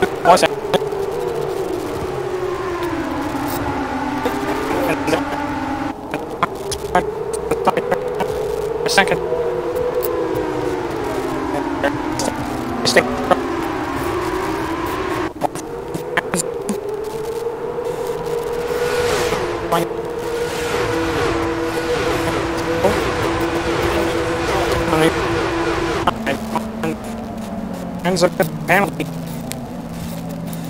Watch out. A Oh. Friends of the family.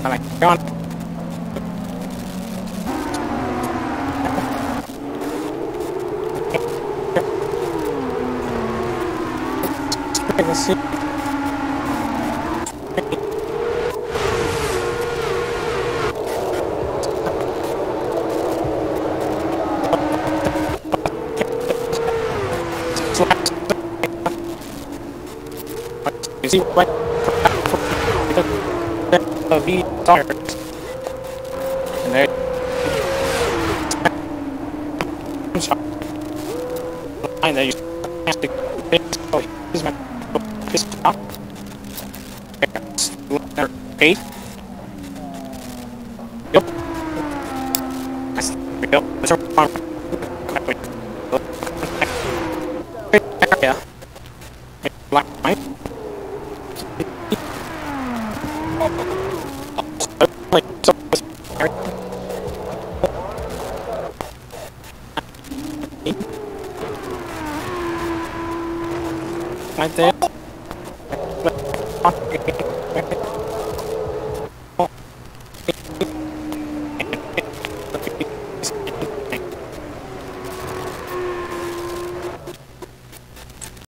là con Thank you. see what the V tires. And there line that you have to oh, here's my this top. Letter eight. Yep. Yep. That's wrong. Yeah. Black line. Right there.